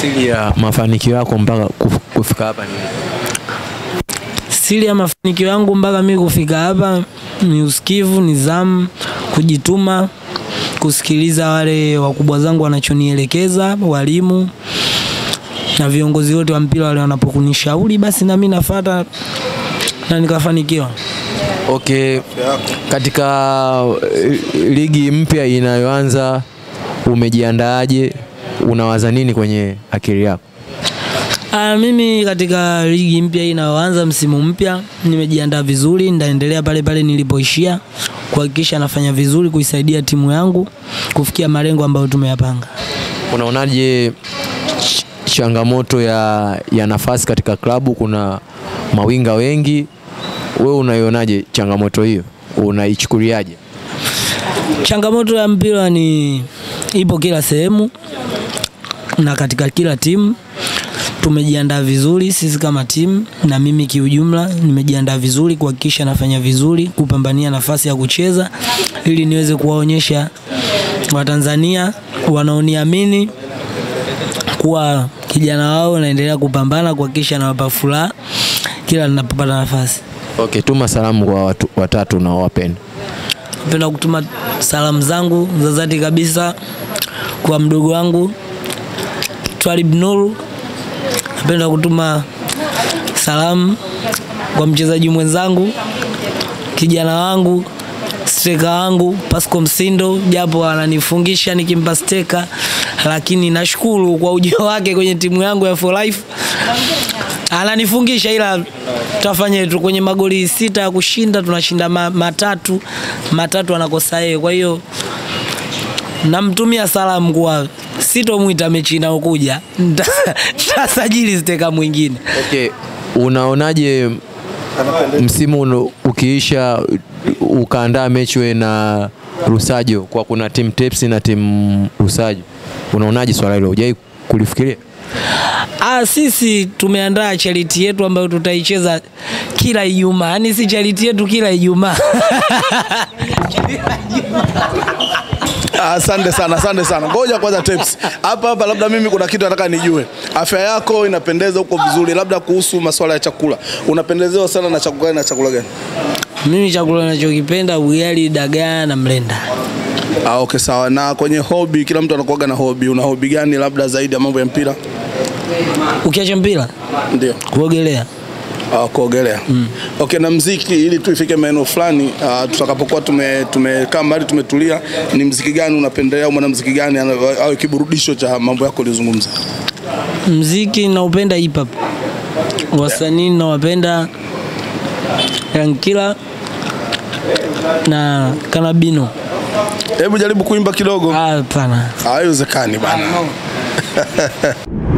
Siri ya mafanikio yako mpaka kuf- kufika hapa ni? Siri ya mafanikio yangu mpaka mimi kufika hapa ni usikivu, nidhamu, kujituma, kusikiliza wale wakubwa zangu wanachonielekeza, walimu na viongozi wote wa mpira wale wanapokunishauri, basi na mimi nafuata na nikafanikiwa. Okay, katika eh, ligi mpya inayoanza umejiandaaje? Unawaza nini kwenye akili yako? Ah, mimi katika ligi mpya hii inayoanza msimu mpya nimejiandaa vizuri, nitaendelea pale pale nilipoishia kuhakikisha nafanya vizuri kuisaidia timu yangu kufikia malengo ambayo tumeyapanga. Unaonaje ch- changamoto ya, ya nafasi katika klabu? Kuna mawinga wengi, wewe unaionaje changamoto hiyo? Unaichukuliaje? Changamoto ya mpira ni ipo kila sehemu na katika kila timu. Tumejiandaa vizuri sisi kama timu, na mimi kiujumla nimejiandaa vizuri kuhakikisha nafanya vizuri kupambania nafasi ya kucheza ili niweze kuwaonyesha Watanzania wanaoniamini kuwa kijana wao naendelea kupambana kuhakikisha nawapa furaha kila ninapopata nafasi. Okay, tuma salamu kwa watu watatu unaowapenda. Napenda kutuma salamu zangu za dhati kabisa kwa mdogo wangu Twalib Nur. Napenda kutuma salamu kwa mchezaji mwenzangu, kijana wangu, steka wangu Pasco Msindo, japo ananifungisha nikimpa steka, lakini nashukuru kwa ujio wake kwenye timu yangu ya For Life. Ananifungisha ila tutafanya tu kwenye magoli sita ya kushinda tunashinda ma, matatu. Matatu anakosa yeye kwa hiyo namtumia salamu kwa sitomwita mechi inayokuja. Nitasajili steka mwingine. Okay, unaonaje msimu ukiisha ukaandaa mechi we na Rusajo? Kwa kuna timu Tepsi na timu Rusajo, unaonaje swala hilo? Hujai kulifikiria? Ah, sisi tumeandaa charity yetu ambayo tutaicheza kila Ijumaa, yaani si charity yetu kila Ijumaa. Ah, Asante sana, asante sana. Ngoja kwanza tips. Hapa hapa labda mimi kuna kitu nataka nijue. Afya yako inapendeza huko vizuri, labda kuhusu masuala ya chakula. Unapendezewa sana na chakula gani na chakula gani? mimi chakula ninachokipenda ugali, dagaa na mlenda. Ah, okay sawa. Na kwenye hobi, kila mtu anakuwaga na hobi. Una hobi gani labda zaidi ya mambo ya mpira? Ukiacha mpira, Ndio. kuogelea. Uh, kuogelea mm. Okay, na mziki ili tu ifike maeneo fulani uh, tutakapokuwa tume tumekaa mbali tumetulia, ni mziki gani unapendelea au mwanamziki gani awe au kiburudisho cha mambo yako uliozungumza? Mziki naupenda hip hop, wasanii nawapenda Yankila na Kanabino. Hebu jaribu kuimba kidogo. Ah, Hapana. Haiwezekani bana.